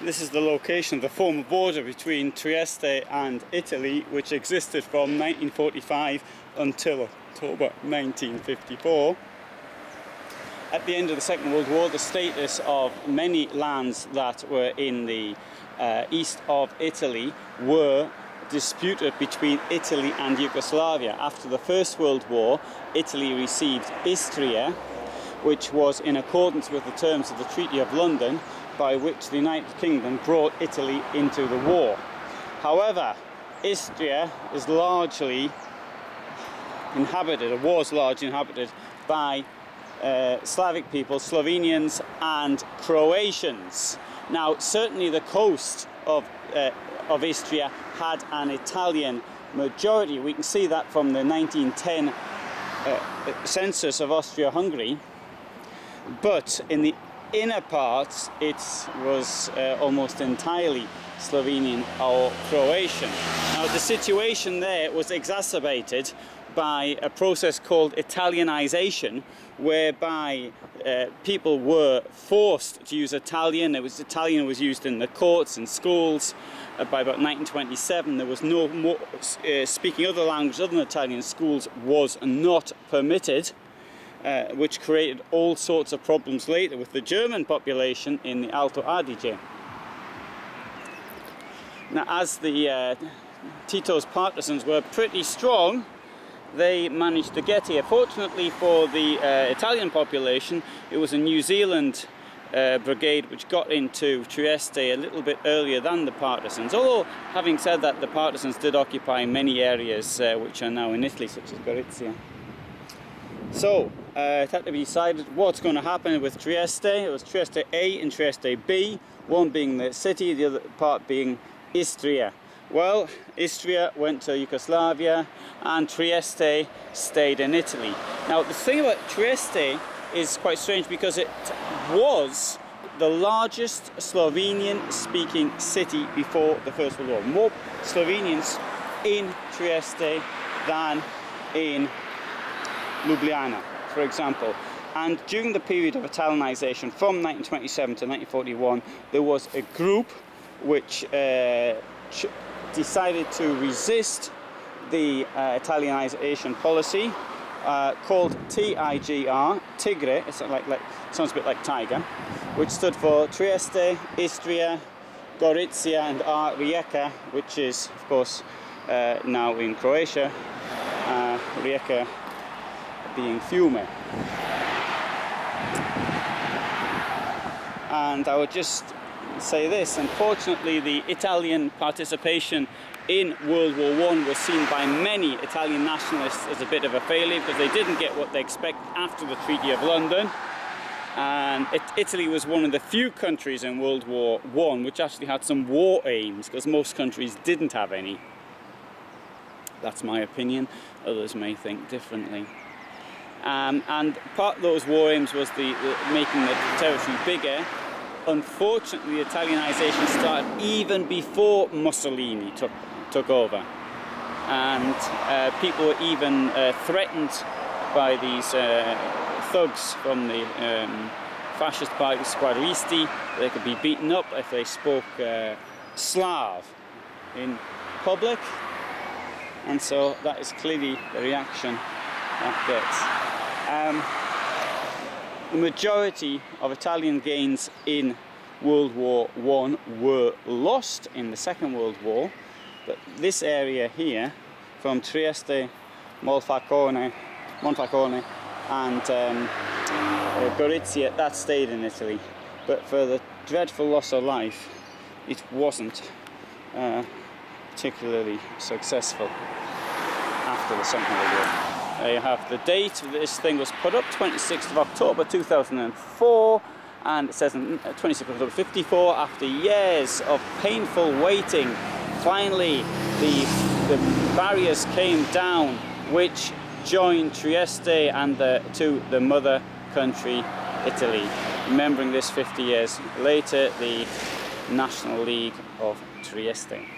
This is the location of the former border between Trieste and Italy, which existed from 1945 until October 1954. At the end of the Second World War, the status of many lands that were in the uh, east of Italy were disputed between Italy and Yugoslavia. After the First World War, Italy received Istria, which was in accordance with the terms of the Treaty of London, by which the United Kingdom brought Italy into the war. However, Istria is largely inhabited, or was largely inhabited, by uh, Slavic people, Slovenians and Croatians. Now, certainly the coast of, uh, of Istria had an Italian majority. We can see that from the 1910 uh, census of Austria-Hungary. But in the inner parts it was uh, almost entirely Slovenian or Croatian. Now the situation there was exacerbated by a process called Italianization whereby uh, people were forced to use Italian. It was Italian was used in the courts and schools. Uh, by about 1927 there was no more uh, speaking other languages other than Italian schools was not permitted uh, which created all sorts of problems later with the German population in the Alto Adige. Now, as the uh, Tito's partisans were pretty strong, they managed to get here. Fortunately for the uh, Italian population, it was a New Zealand uh, brigade which got into Trieste a little bit earlier than the partisans. Although, having said that, the partisans did occupy many areas uh, which are now in Italy, such as Gorizia. So, uh, it had to be decided what's going to happen with Trieste. It was Trieste A and Trieste B, one being the city, the other part being Istria. Well, Istria went to Yugoslavia and Trieste stayed in Italy. Now, the thing about Trieste is quite strange because it was the largest Slovenian speaking city before the First World War. More Slovenians in Trieste than in Ljubljana, for example. And during the period of Italianization from 1927 to 1941, there was a group which uh, decided to resist the uh, Italianization policy uh, called TIGR, Tigre, it's like, like, sounds a bit like tiger, which stood for Trieste, Istria, Gorizia and R. Rijeka, which is, of course, uh, now in Croatia. Uh, Rijeka being Fiume. And I would just say this, unfortunately the Italian participation in World War I was seen by many Italian nationalists as a bit of a failure because they didn't get what they expected after the Treaty of London. And it, Italy was one of the few countries in World War I which actually had some war aims because most countries didn't have any. That's my opinion, others may think differently. Um, and part of those war aims was the, the, making the territory bigger. Unfortunately, Italianization started even before Mussolini took, took over. And uh, people were even uh, threatened by these uh, thugs from the um, fascist party Squadristi. They could be beaten up if they spoke uh, Slav in public. And so that is clearly the reaction Um, the majority of Italian gains in World War One were lost in the Second World War, but this area here, from Trieste, Monfalcone, Monfalcone and um, uh, Gorizia, that stayed in Italy. But for the dreadful loss of life, it wasn't uh, particularly successful after the Second World War. There you have the date. This thing was put up, 26th of October 2004 and it says mm, uh, 26th of October 54 after years of painful waiting. Finally the, the barriers came down which joined Trieste and the, to the mother country Italy. Remembering this 50 years later the National League of Trieste